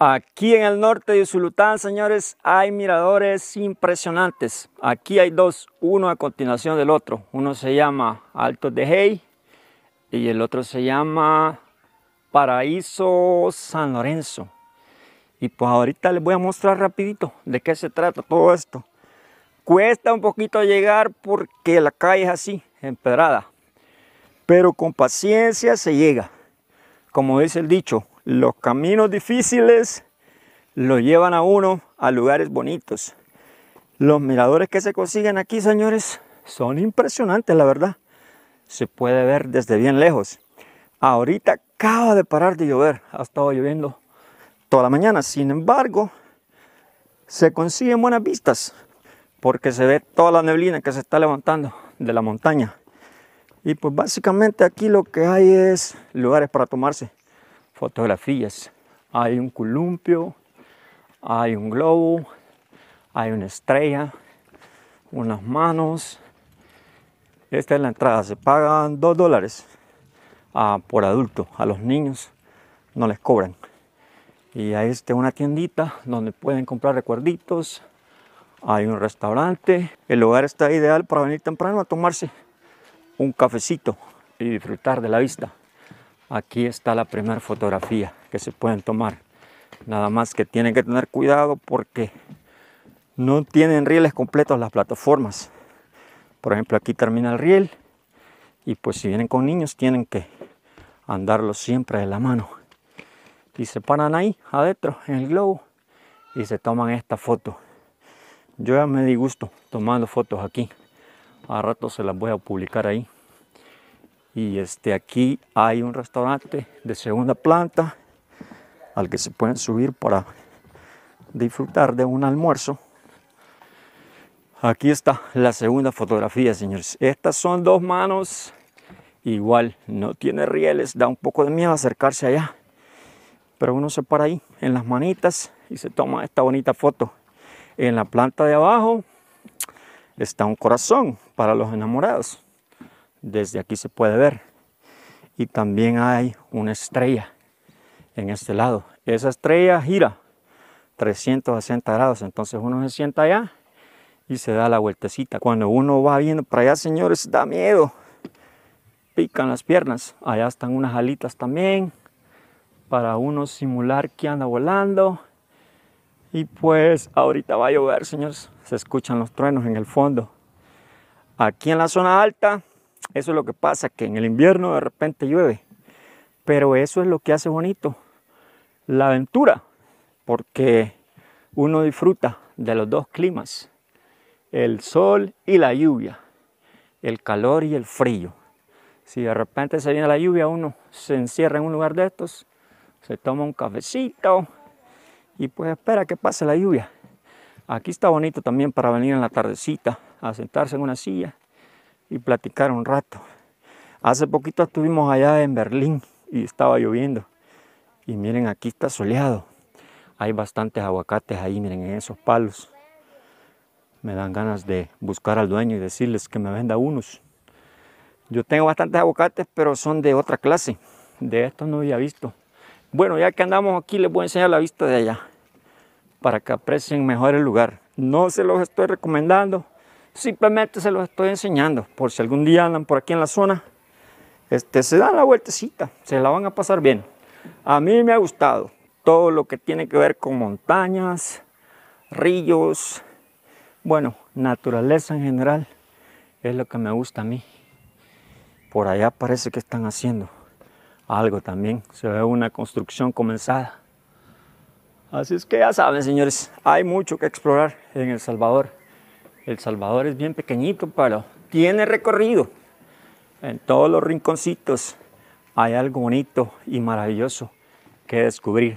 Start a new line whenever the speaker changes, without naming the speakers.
Aquí en el norte de Usulután, señores, hay miradores impresionantes. Aquí hay dos, uno a continuación del otro. Uno se llama Alto de Hey y el otro se llama Paraíso San Lorenzo. Y pues ahorita les voy a mostrar rapidito de qué se trata todo esto. Cuesta un poquito llegar porque la calle es así, empedrada. Pero con paciencia se llega. Como dice el dicho, los caminos difíciles lo llevan a uno a lugares bonitos. Los miradores que se consiguen aquí, señores, son impresionantes, la verdad. Se puede ver desde bien lejos. Ahorita acaba de parar de llover. Ha estado lloviendo toda la mañana. Sin embargo, se consiguen buenas vistas porque se ve toda la neblina que se está levantando de la montaña. Y pues básicamente aquí lo que hay es lugares para tomarse fotografías. Hay un columpio, hay un globo, hay una estrella, unas manos. Esta es la entrada, se pagan dos dólares ah, por adulto. A los niños no les cobran. Y ahí está una tiendita donde pueden comprar recuerditos. Hay un restaurante. El lugar está ideal para venir temprano a tomarse un cafecito y disfrutar de la vista. Aquí está la primera fotografía que se pueden tomar. Nada más que tienen que tener cuidado porque no tienen rieles completos las plataformas. Por ejemplo, aquí termina el riel y pues si vienen con niños tienen que andarlos siempre de la mano. Y se paran ahí adentro en el globo y se toman esta foto. Yo ya me di gusto tomando fotos aquí. A rato se las voy a publicar ahí. Y este, aquí hay un restaurante de segunda planta al que se pueden subir para disfrutar de un almuerzo. Aquí está la segunda fotografía, señores. Estas son dos manos. Igual, no tiene rieles, da un poco de miedo acercarse allá. Pero uno se para ahí en las manitas y se toma esta bonita foto. En la planta de abajo está un corazón para los enamorados desde aquí se puede ver. Y también hay una estrella en este lado. Esa estrella gira 360 grados, entonces uno se sienta allá y se da la vueltecita. Cuando uno va viendo para allá, señores, da miedo. Pican las piernas. Allá están unas alitas también para uno simular que anda volando. Y pues ahorita va a llover, señores. Se escuchan los truenos en el fondo. Aquí en la zona alta eso es lo que pasa, que en el invierno de repente llueve. Pero eso es lo que hace bonito la aventura, porque uno disfruta de los dos climas, el sol y la lluvia, el calor y el frío. Si de repente se viene la lluvia, uno se encierra en un lugar de estos, se toma un cafecito y pues espera que pase la lluvia. Aquí está bonito también para venir en la tardecita a sentarse en una silla y platicar un rato. Hace poquito estuvimos allá en Berlín y estaba lloviendo. Y miren, aquí está soleado. Hay bastantes aguacates ahí, miren, en esos palos. Me dan ganas de buscar al dueño y decirles que me venda unos. Yo tengo bastantes aguacates, pero son de otra clase. De estos no había visto. Bueno, ya que andamos aquí, les voy a enseñar la vista de allá. Para que aprecien mejor el lugar. No se los estoy recomendando Simplemente se los estoy enseñando por si algún día andan por aquí en la zona. Este, se dan la vueltecita, se la van a pasar bien. A mí me ha gustado todo lo que tiene que ver con montañas, ríos, bueno, naturaleza en general es lo que me gusta a mí. Por allá parece que están haciendo algo también. Se ve una construcción comenzada. Así es que ya saben, señores, hay mucho que explorar en El Salvador. El Salvador es bien pequeñito, pero tiene recorrido. En todos los rinconcitos hay algo bonito y maravilloso que descubrir.